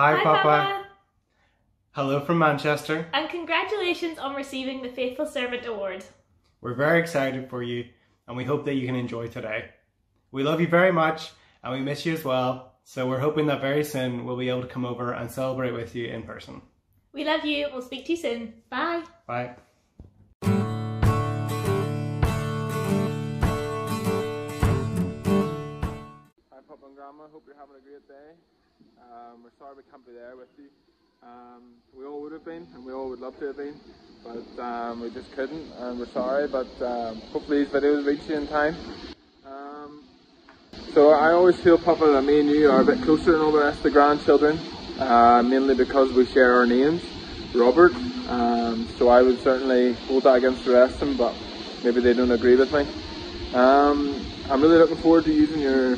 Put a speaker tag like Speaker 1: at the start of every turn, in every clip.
Speaker 1: Hi,
Speaker 2: Hi,
Speaker 1: Papa.
Speaker 2: Papa.
Speaker 1: Hello from Manchester.
Speaker 2: And congratulations on receiving the Faithful Servant Award.
Speaker 1: We're very excited for you and we hope that you can enjoy today. We love you very much and we miss you as well, so we're hoping that very soon we'll be able to come over and celebrate with you in person.
Speaker 2: We love you. We'll speak to you soon. Bye.
Speaker 1: Bye.
Speaker 3: Hi, Papa and Grandma. Hope you're having a great day. Um, we're sorry we can't be there with you. Um, we all would have been, and we all would love to have been, but um, we just couldn't, and we're sorry. But um, hopefully these videos reach you in time. Um, so I always feel, Papa, that me and you are a bit closer than all the rest of the grandchildren, uh, mainly because we share our names, Robert. Um, so I would certainly hold that against the rest of them, but maybe they don't agree with me. I'm really looking forward to using your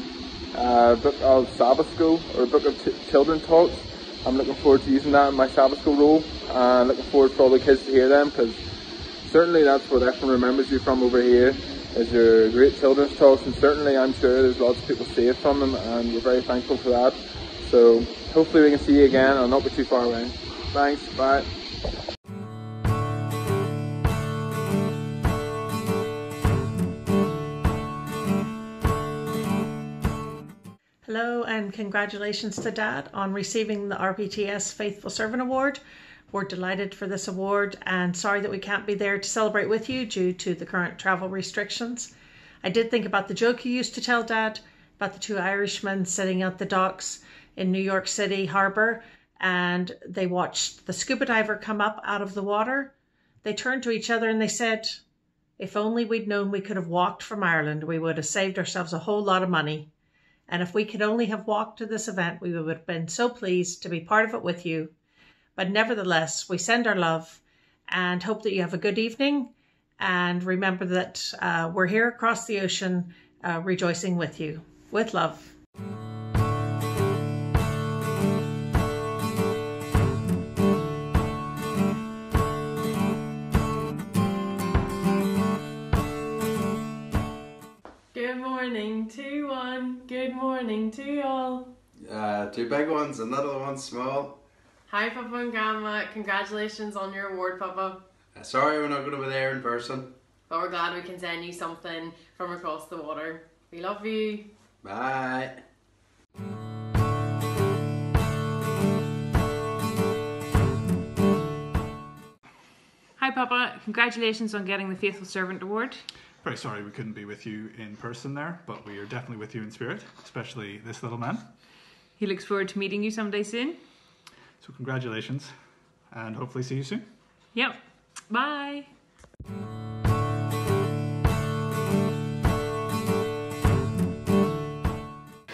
Speaker 3: uh, book of Sabbath School or book of ch- children talks. I'm looking forward to using that in my Sabbath School role and looking forward for all the kids to hear them because certainly that's what everyone remembers you from over here is your great children's talks and certainly I'm sure there's lots of people saved from them and we're very thankful for that. So hopefully we can see you again. I'll not be too far away. Thanks. Bye.
Speaker 4: Hello and congratulations to Dad on receiving the RPTS Faithful Servant Award. We're delighted for this award and sorry that we can't be there to celebrate with you due to the current travel restrictions. I did think about the joke you used to tell Dad about the two Irishmen sitting at the docks in New York City Harbour and they watched the scuba diver come up out of the water. They turned to each other and they said, If only we'd known we could have walked from Ireland, we would have saved ourselves a whole lot of money. And if we could only have walked to this event, we would have been so pleased to be part of it with you. But nevertheless, we send our love and hope that you have a good evening. And remember that uh, we're here across the ocean uh, rejoicing with you. With love.
Speaker 5: To one. Good morning to you all.
Speaker 6: Uh, two big ones and little one small.
Speaker 5: Hi, Papa and Grandma. Congratulations on your award, Papa.
Speaker 6: Uh, sorry we're not going to be there in person.
Speaker 5: But we're glad we can send you something from across the water. We love you.
Speaker 6: Bye.
Speaker 7: Hi, Papa. Congratulations on getting the Faithful Servant Award.
Speaker 8: Very sorry we couldn't be with you in person there, but we are definitely with you in spirit, especially this little man.
Speaker 7: He looks forward to meeting you someday soon.
Speaker 8: So, congratulations, and hopefully, see you soon.
Speaker 7: Yep. Bye.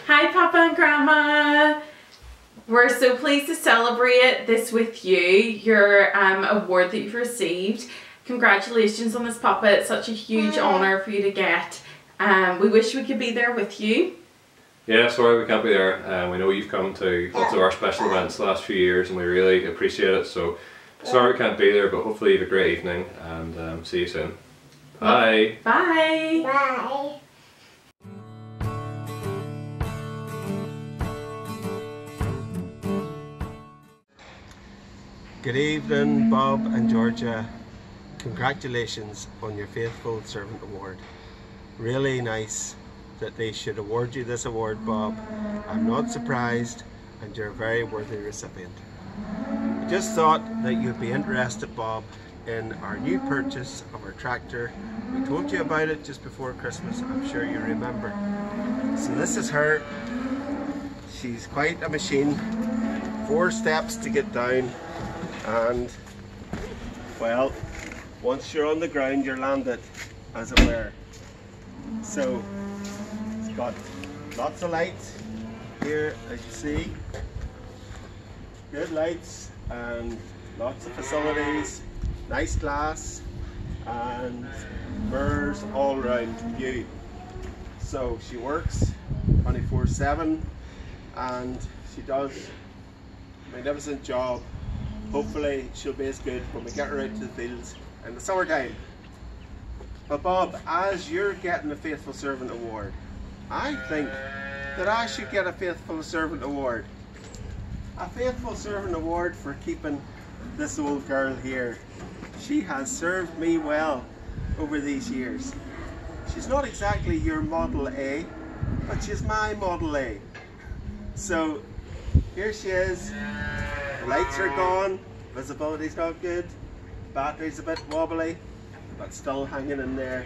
Speaker 5: Hi, Papa and Grandma. We're so pleased to celebrate this with you, your um, award that you've received. Congratulations on this, Papa. It's such a huge honour for you to get. Um, we wish we could be there with you.
Speaker 9: Yeah, sorry we can't be there. Uh, we know you've come to lots of our special events the last few years and we really appreciate it. So sorry we can't be there, but hopefully you have a great evening and um, see you soon. Bye.
Speaker 5: Bye.
Speaker 10: Bye.
Speaker 11: Good evening, Bob and Georgia. Congratulations on your Faithful Servant Award. Really nice that they should award you this award, Bob. I'm not surprised, and you're a very worthy recipient. I just thought that you'd be interested, Bob, in our new purchase of our tractor. We told you about it just before Christmas, I'm sure you remember. So this is her. She's quite a machine. Four steps to get down, and well, once you're on the ground, you're landed, as it were. So it's got lots of lights here, as you see. Good lights and lots of facilities, nice glass, and mirrors all around you. So she works 24/7, and she does a magnificent job. Hopefully, she'll be as good when we get her out to the fields in the summertime. But Bob, as you're getting the Faithful Servant Award, I think that I should get a Faithful Servant Award. a faithful servant award for keeping this old girl here. She has served me well over these years. She's not exactly your Model A, but she's my Model A. So here she is. Lights are gone, visibility's not good, battery's a bit wobbly, but still hanging in there.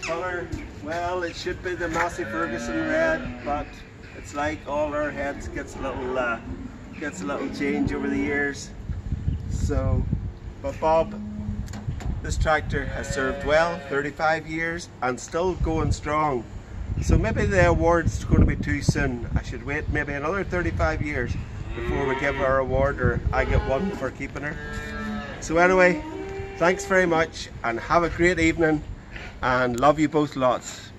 Speaker 11: Colour, well, it should be the Massey Ferguson red, but it's like all our heads gets a little uh, gets a little change over the years. So, but Bob, this tractor has served well, 35 years, and still going strong. So maybe the award's going to be too soon. I should wait maybe another 35 years before we give her our award, or I get one for keeping her. So anyway, thanks very much, and have a great evening, and love you both lots.